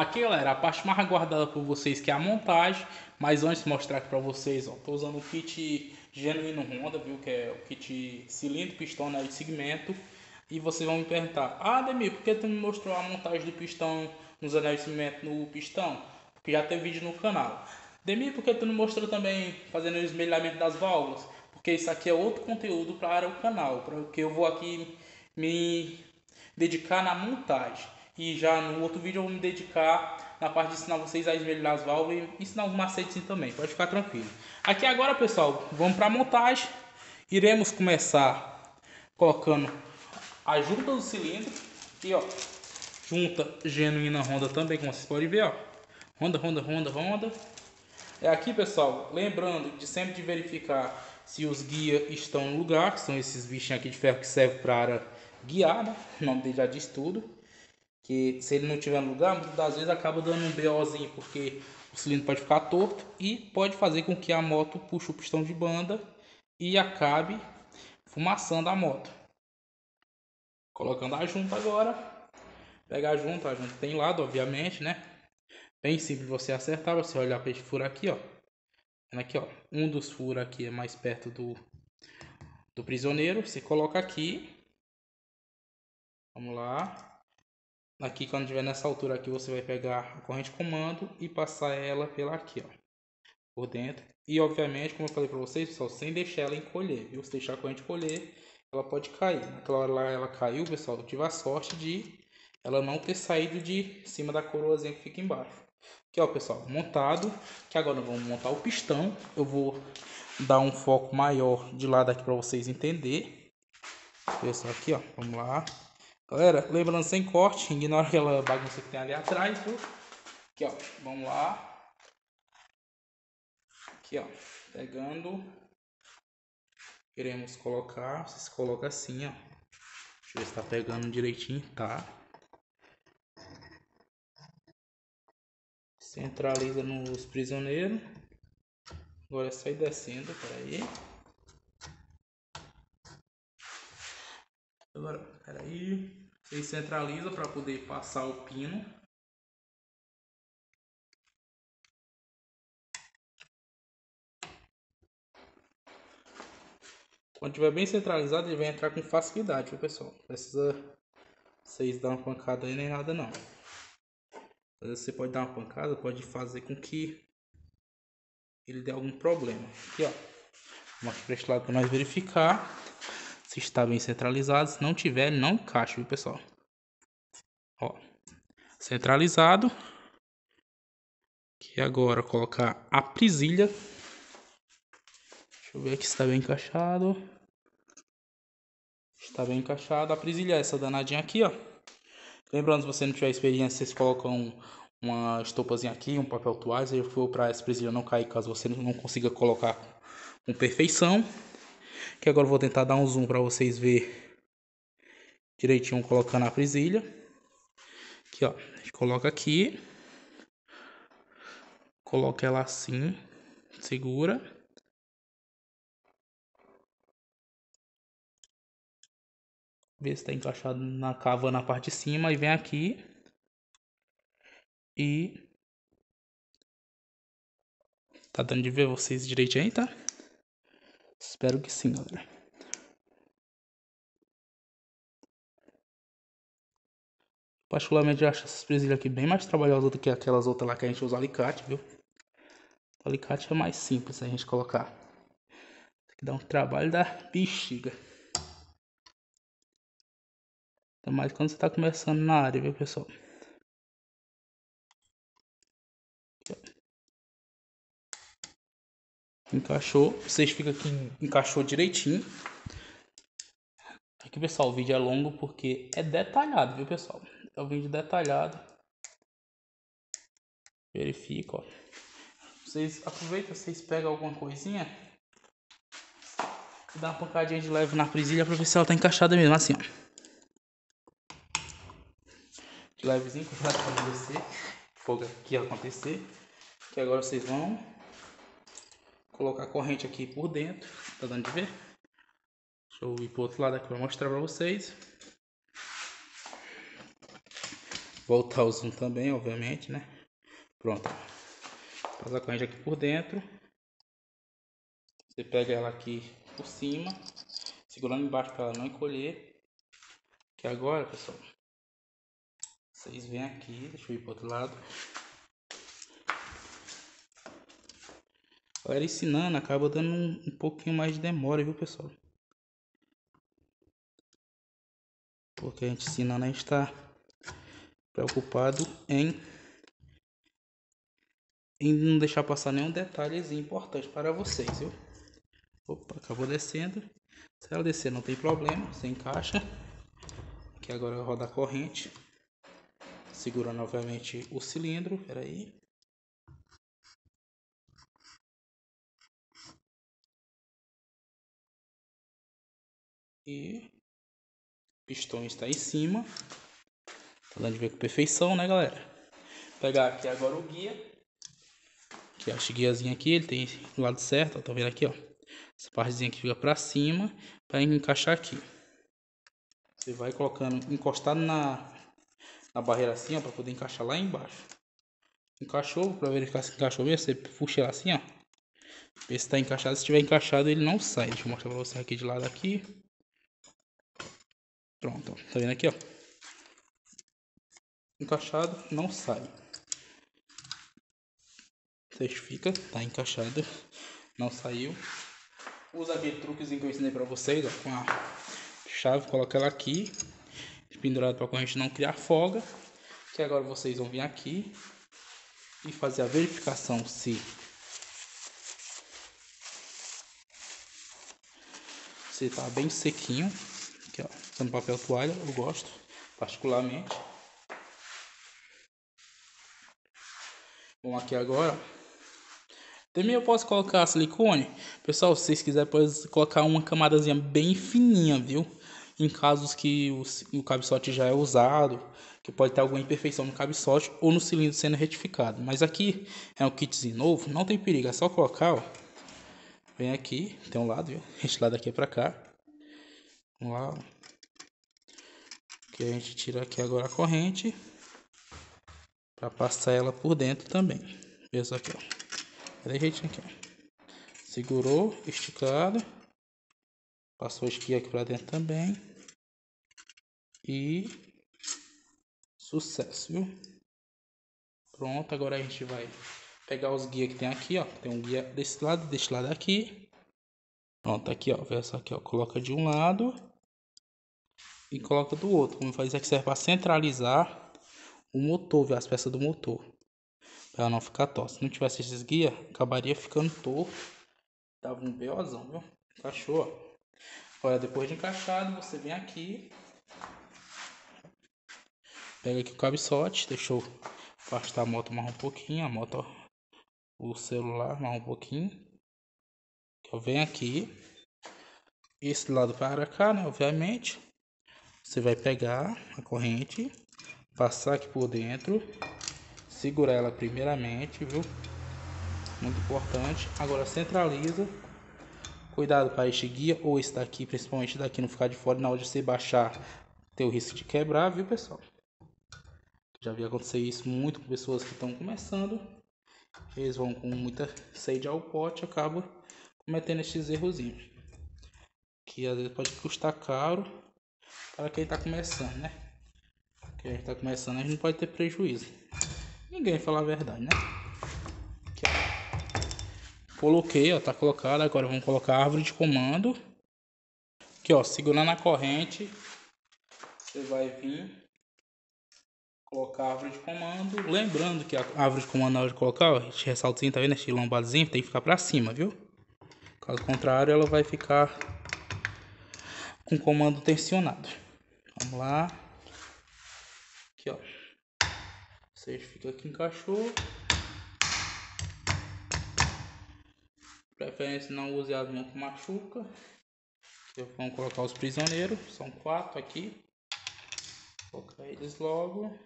aqui galera, a parte mais aguardada por vocês que é a montagem. Mas antes de mostrar aqui pra vocês, ó, tô usando o kit genuíno Honda, viu? Que é o kit cilindro, pistão, né, de segmento. E vocês vão me perguntar, ah Ademir, por que tu me mostrou a montagem do pistão nos anéis de cimento no pistão? Porque já tem vídeo no canal. Demir, por que tu não mostrou também fazendo o esmelhamento das válvulas? Porque isso aqui é outro conteúdo para o canal, porque eu vou aqui me dedicar na montagem. E já no outro vídeo eu vou me dedicar na parte de ensinar vocês a esmelhar as válvulas e ensinar os macetes também, pode ficar tranquilo. Aqui agora, pessoal, vamos para a montagem. Iremos começar colocando a junta do cilindro e ó, junta genuína Honda também, como vocês podem ver, ó. Honda, Honda, Honda, Honda. É aqui, pessoal, lembrando de sempre de verificar se os guias estão no lugar, que são esses bichinhos aqui de ferro que servem para guiar, né? O nome dele já diz tudo. Que se ele não tiver no lugar, muitas das vezes acaba dando um BOzinho, porque o cilindro pode ficar torto e pode fazer com que a moto puxe o pistão de banda e acabe fumaçando a moto. Colocando a junta agora. Pegar a junta, a junta tem lado, obviamente, né? Bem simples você acertar, você olhar para esse furo aqui, ó. Aqui, ó. Um dos furos aqui é mais perto do, do prisioneiro. Você coloca aqui. Vamos lá. Aqui, quando estiver nessa altura aqui, você vai pegar a corrente comando e passar ela pela aqui, ó. Por dentro. E, obviamente, como eu falei para vocês, pessoal, sem deixar ela encolher, viu? Se deixar a corrente encolher, ela pode cair. Naquela hora lá ela caiu, pessoal, eu tive a sorte de ela não ter saído de cima da coroazinha que fica embaixo. Aqui, ó, pessoal, montado. Que agora vamos montar o pistão. Eu vou dar um foco maior de lado aqui para vocês entenderem. Pessoal, aqui, ó, vamos lá. Galera, lembrando sem corte, ignora aquela bagunça que tem ali atrás, viu? Aqui, ó, vamos lá. Aqui, ó, pegando Queremos colocar, vocês colocam assim, ó. Deixa eu ver se tá pegando direitinho, tá. Centraliza nos prisioneiros. Agora é só ir descendo, peraí. Agora, peraí. Vocês centraliza para poder passar o pino. Quando tiver bem centralizado, ele vai entrar com facilidade, viu, pessoal? Não precisa vocês dar uma pancada aí nem nada, não. Você pode dar uma pancada, pode fazer com que ele dê algum problema. Aqui, ó. Vamos para este lado para nós verificar se está bem centralizado. Se não tiver, ele não encaixa, viu, pessoal? Ó. Centralizado. Aqui agora colocar a presilha. Deixa eu ver aqui se está bem encaixado. Está bem encaixado. A presilha é essa danadinha aqui, ó. Lembrando, se você não tiver experiência, vocês colocam uma estopazinha aqui, um papel toalha, se for para essa presilha não cair, caso você não consiga colocar com perfeição. Que agora eu vou tentar dar um zoom para vocês ver direitinho colocando a presilha. Aqui, ó, a gente coloca aqui. Coloca ela assim, segura. Ver se está encaixado na cava na parte de cima e vem aqui. E tá dando de ver vocês direitinho, tá? Espero que sim, galera. Particularmente eu acho essas presilhas aqui bem mais trabalhosas do que aquelas outras lá que a gente usa alicate, viu? O alicate é mais simples a gente colocar. Tem que dar um trabalho da bexiga. Ainda mais quando você está começando na área, viu, pessoal? Encaixou. Vocês ficam aqui, encaixou direitinho. Aqui, pessoal, o vídeo é longo porque é detalhado, viu, pessoal? É um vídeo detalhado. Verifica, ó. Vocês aproveitam, vocês pegam alguma coisinha e dá uma pancadinha de leve na presilha pra ver se ela tá encaixada mesmo, assim, ó levezinho que vai acontecer. Fogo aqui acontecer. Que agora vocês vão colocar a corrente aqui por dentro. Tá dando de ver? Deixa eu ir pro outro lado aqui para mostrar para vocês. voltar o zoom também, obviamente, né? Pronto. Faz a corrente aqui por dentro. Você pega ela aqui por cima, segurando embaixo para ela não encolher. Que agora, pessoal, vocês vêm aqui, deixa eu ir para outro lado. Galera, ensinando acaba dando um, um pouquinho mais de demora, viu, pessoal? Porque a gente ensinando, a gente está preocupado em em não deixar passar nenhum detalhezinho importante para vocês, viu? Opa, acabou descendo. Se ela descer não tem problema, você encaixa. Aqui agora roda a corrente. Segurando novamente o cilindro, peraí. E pistão está em cima. Tá dando de ver com perfeição, né, galera? Vou pegar aqui agora o guia. Que é a guiazinha aqui, ele tem do lado certo, ó, tá vendo aqui, ó. Essa partezinha que fica para cima para encaixar aqui. Você vai colocando encostado na, na barreira assim, ó, para poder encaixar lá embaixo. Encaixou, para verificar se encaixou mesmo, você puxa ela assim, ó. Ver se está encaixado. Se estiver encaixado, ele não sai. Deixa eu mostrar para você aqui de lado aqui. Pronto, ó. tá vendo aqui, ó. Encaixado, não sai. Certifica, tá encaixado, não saiu usa aquele truquezinho que eu ensinei pra vocês, ó, com a chave, coloca ela aqui, pendurado para a corrente não criar folga, que agora vocês vão vir aqui e fazer a verificação se se tá bem sequinho, aqui ó, usando papel toalha, eu gosto particularmente. Bom, aqui agora também eu posso colocar silicone. Pessoal, se vocês quiserem, pode colocar uma camadazinha bem fininha, viu? Em casos que o, o cabeçote já é usado, que pode ter alguma imperfeição no cabeçote ou no cilindro sendo retificado. Mas aqui é um kitzinho novo, não tem perigo, é só colocar, ó. Vem aqui, tem um lado, viu? Este lado aqui é pra cá. Vamos lá. Que a gente tira aqui agora a corrente. Pra passar ela por dentro também. Isso aqui, ó. Cadê jeitinho aqui, ó. Segurou, esticado. Passou a esquia aqui pra dentro também. E... Sucesso, viu? Pronto, agora a gente vai pegar os guias que tem aqui, ó. Tem um guia desse lado, desse lado aqui. Pronto, aqui, ó. Vê essa aqui, ó. Coloca de um lado e coloca do outro. Como faz isso aqui serve para centralizar o motor, as peças do motor. Pra não ficar torto. Se não tivesse esses guias, acabaria ficando torto. Tava um BOzão, viu? Encaixou, Agora, depois de encaixado, você vem aqui. Pega aqui o cabeçote. Deixa eu afastar a moto mais um pouquinho. A moto, o celular mais um pouquinho. Eu venho aqui. Esse lado para cá, né? Obviamente. Você vai pegar a corrente. Passar aqui por dentro Segura ela primeiramente, viu? Muito importante. Agora centraliza. Cuidado para este guia ou esse daqui, principalmente daqui, não ficar de fora. Na hora de você baixar, tem o risco de quebrar, viu, pessoal? Já vi acontecer isso muito com pessoas que estão começando. Eles vão com muita sede ao pote, acaba cometendo esses errozinhos. Que às vezes pode custar caro para quem está começando, né? Quem está começando, a gente não pode ter prejuízo. Ninguém fala a verdade, né? Aqui. Coloquei, ó, tá colocado. Agora vamos colocar a árvore de comando. Aqui, ó, segurando a corrente. Você vai vir colocar a árvore de comando. Lembrando que a árvore de comando na hora de colocar, ó, este ressaltozinho, tá vendo? Este lombadozinho tem que ficar pra cima, viu? Caso contrário, ela vai ficar com comando tensionado. Vamos lá. Aqui, ó certifica que encaixou. Preferência não use as mãos que machuca. Vamos colocar os prisioneiros. São quatro aqui. Vou colocar eles logo.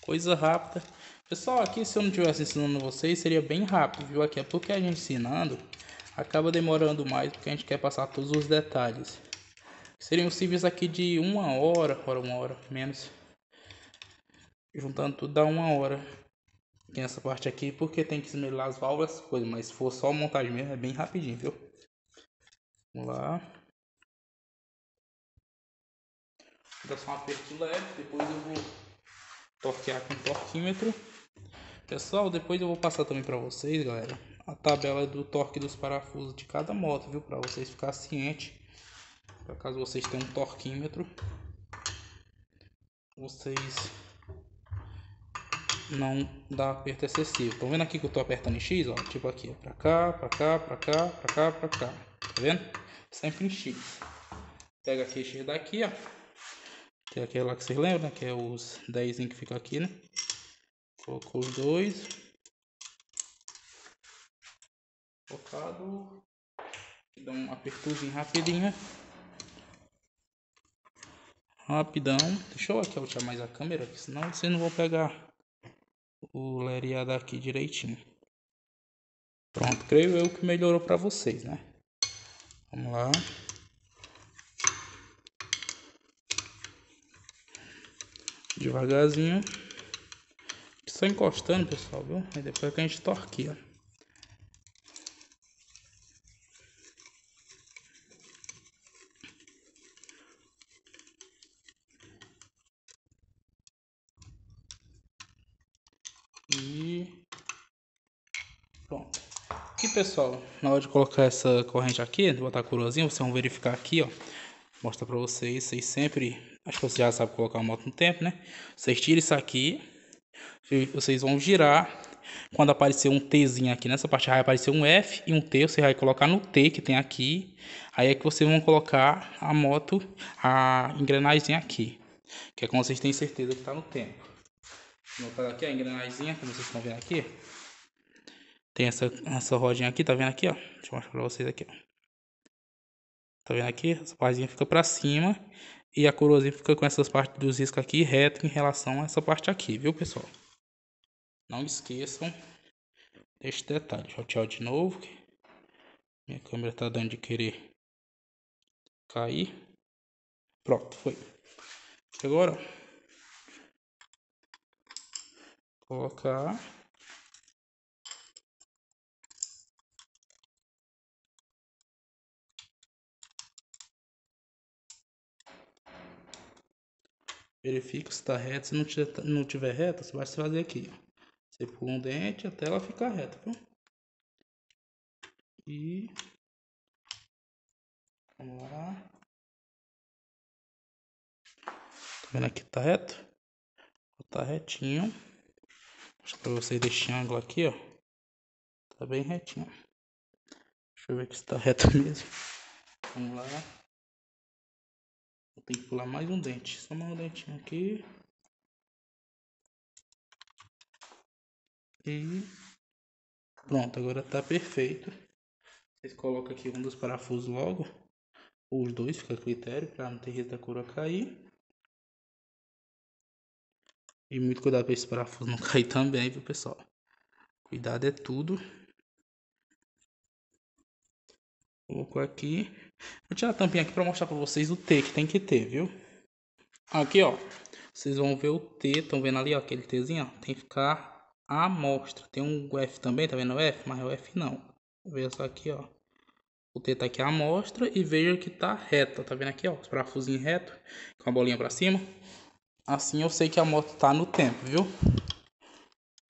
Coisa rápida. Pessoal, aqui se eu não estivesse ensinando vocês, seria bem rápido, viu? Aqui é porque a gente ensinando acaba demorando mais porque a gente quer passar todos os detalhes. Seriam possíveis aqui de uma hora, hora, uma hora, menos. Juntando tudo dá uma hora. Tem essa parte aqui porque tem que esmelar as válvulas, coisas, mas se for só montagem mesmo é bem rapidinho, viu? Vamos lá. Dá só um aperto leve, depois eu vou torquear com o torquímetro. Pessoal, depois eu vou passar também para vocês, galera, a tabela do torque dos parafusos de cada moto, viu? Para vocês ficarem cientes. Para caso vocês tenham um torquímetro, vocês não dá aperto excessivo. Estão vendo aqui que eu estou apertando em X, ó? Tipo aqui, para cá, para cá, para cá, para cá, para cá. Tá vendo? Sempre em X. Pega aqui X daqui, ó. Que é aquela que vocês lembram, né? Que é os 10 que fica aqui, né? Colocou os dois. Dá um apertozinho rapidinho. Rapidão. Deixa eu aqui ultimar mais a câmera, senão vocês não vão pegar o lereado aqui direitinho. Pronto, creio eu que melhorou para vocês, né? Vamos lá. Devagarzinho. Só encostando, pessoal, viu? Aí depois que a gente torqueia. E pronto. Aqui, pessoal, na hora de colocar essa corrente aqui, botar a coroazinha, vocês vão verificar aqui, ó. Mostra pra vocês, vocês sempre, acho que vocês já sabem colocar a moto no tempo, né? Vocês tiram isso aqui, vocês vão girar. Quando aparecer um Tzinho aqui nessa parte, vai aparecer um F e um T. Você vai colocar no T que tem aqui. Aí é que vocês vão colocar a moto, a engrenagem aqui. Que é como vocês têm certeza que está no tempo. Vou colocar aqui a engrenagem, como vocês estão vendo aqui. Tem essa, essa rodinha aqui, tá vendo aqui, ó? Deixa eu mostrar pra vocês aqui, ó. Tá vendo aqui? Essa partezinha fica pra cima. E a coroazinha fica com essas partes dos riscos aqui reto em relação a essa parte aqui, viu, pessoal? Não esqueçam deste detalhe. Deixa eu tchau de novo. Minha câmera tá dando de querer cair. Pronto, foi. Agora, colocar verifica se está reto. Se não tiver, não tiver reto, você vai fazer aqui. Você pula um dente até ela ficar reta, viu? E vamos lá. Tá vendo aqui tá reto? Tá retinho. Acho que pra vocês deixar ângulo aqui, ó. Tá bem retinho. Deixa eu ver se tá reto mesmo. Vamos lá. Tem que pular mais um dente. Só mais um dentinho aqui. E pronto, agora tá perfeito. Vocês colocam aqui um dos parafusos logo. Ou os dois, fica a critério, para não ter risco da cura cair. E muito cuidado para esse parafuso não cair também, viu pessoal? Cuidado é tudo. Colocou aqui. Vou tirar a tampinha aqui para mostrar para vocês o T que tem que ter, viu? Aqui, ó. Vocês vão ver o T, estão vendo ali, ó, aquele Tzinho, ó. Tem que ficar a amostra. Tem um F também, tá vendo o F? Mas o F não. Veja só aqui, ó. O T tá aqui a amostra e veja que tá reta. Tá vendo aqui, ó? Os parafusinhos reto, com a bolinha pra cima. Assim eu sei que a moto tá no tempo, viu?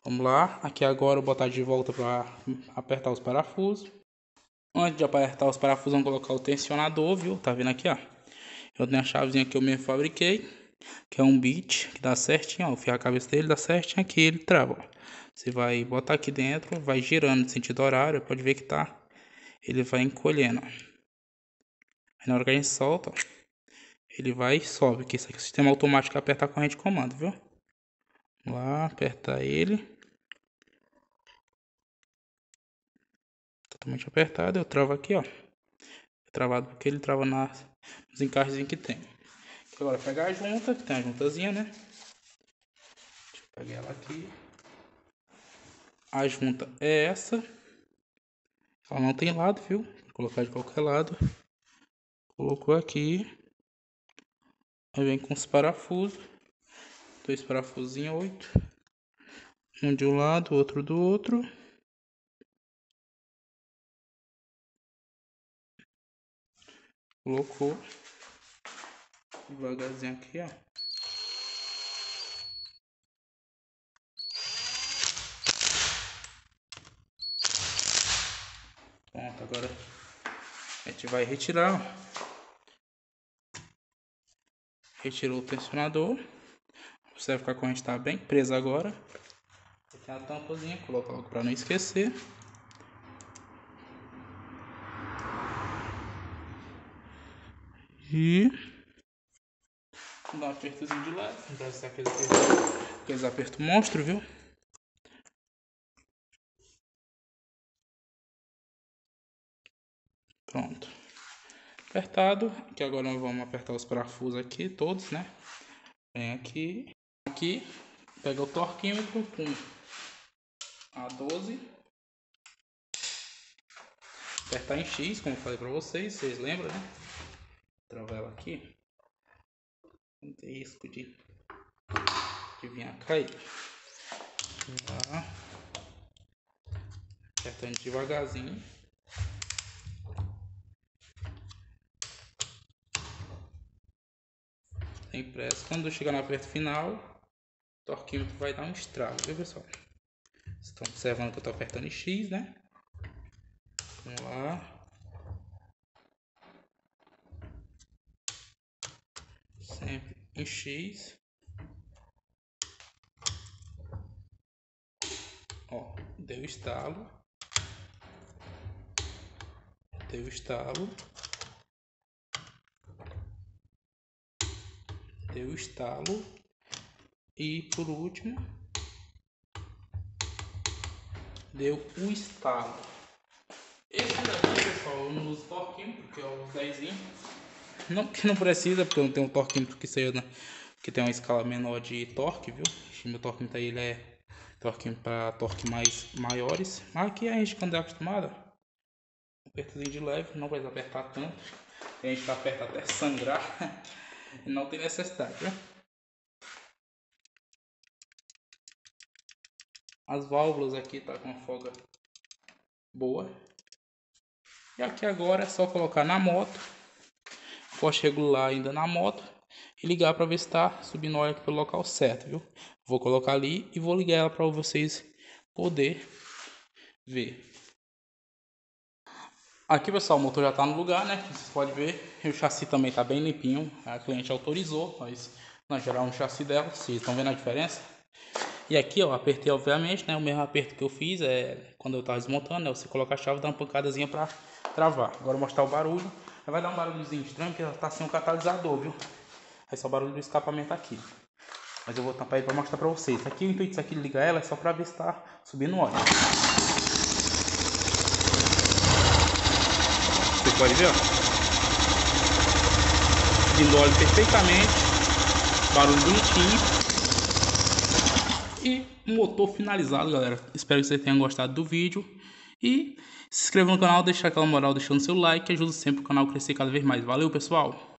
Vamos lá. Aqui agora eu vou botar de volta para apertar os parafusos. Antes de apertar os parafusos, vamos colocar o tensionador, viu? Tá vendo aqui, ó? Eu tenho a chavezinha que eu mesmo fabriquei. Que é um bit, que dá certinho, ó. O fio a cabeça dele dá certinho aqui, ele trava, ó. Você vai botar aqui dentro, vai girando no sentido horário, pode ver que tá, ele vai encolhendo. Aí na hora que a gente solta, ele vai e sobe, que isso aqui é o sistema automático aperta a corrente de comando, viu? Vamos lá, apertar ele. Totalmente apertado, eu travo aqui, ó. É travado porque ele trava nas, nos encaixes que tem. Agora pegar a junta, que tem a juntazinha, né? Deixa eu pegar ela aqui. A junta é essa. Ela não tem lado, viu? Vou colocar de qualquer lado. Colocou aqui. Aí vem com os parafusos. Dois parafusos em oito. Um de um lado, outro do outro. Colocou. Devagarzinho aqui, ó. Pronto, agora a gente vai retirar. Retirou o tensionador. Observe que a corrente está bem presa agora. Tem a tampazinha, coloca logo para não esquecer. E dá um apertozinho de lado, não precisa aquele aperto, aqueles apertos monstro, viu? Pronto. Apertado. Aqui agora nós vamos apertar os parafusos aqui, todos, né? Vem aqui. Aqui. Pega o torquímetro com a 12. Apertar em X, como eu falei pra vocês. Vocês lembram, né? Travar ela aqui. Não tem risco de, de vir a cair. Lá. Apertando devagarzinho. Sem pressa. Quando chegar no aperto final, o torquímetro vai dar um estralo, viu pessoal? Vocês estão observando que eu estou apertando em X, né? Vamos lá. Sempre em X. Ó, deu estalo. Deu estalo. deu estalo e por último deu o estalo. Esse daqui, pessoal, eu não uso torquímetro, porque é o 10 Não que não precisa, porque eu não tenho um torquímetro que seja né, que tem uma escala menor de torque, viu? Meu torquímetro aí ele é torquímetro para torque mais maiores. Mas aqui a gente quando é acostumado, um apertozinho de leve, não vai apertar tanto. A gente tá aperta até sangrar. Não tem necessidade, né? As válvulas aqui tá com folga boa. E aqui agora é só colocar na moto. Posso regular ainda na moto. E ligar para ver se está subindo aqui pelo local certo, viu? Vou colocar ali e vou ligar ela para vocês poder ver. Aqui pessoal, o motor já está no lugar, né? Vocês podem ver, o chassi também está bem limpinho. A cliente autorizou, nós, nós geramos um chassi dela, vocês estão vendo a diferença? E aqui, ó, apertei obviamente, né? O mesmo aperto que eu fiz é quando eu estava desmontando, né? Você coloca a chave dá uma pancadazinha para travar. Agora mostrar o barulho. Vai dar um barulhozinho estranho, porque ela está sem um catalisador, viu? Aí só o barulho do escapamento aqui. Mas eu vou tampar ele para mostrar para vocês. Aqui o intuito aqui de ligar ela é só para ver se está subindo óleo. pode ver, ó. Subindo óleo perfeitamente. Barulho bonitinho. E motor finalizado, galera. Espero que vocês tenham gostado do vídeo. E se inscreva no canal, deixar aquela moral deixando seu like, que ajuda sempre o canal a crescer cada vez mais. Valeu, pessoal!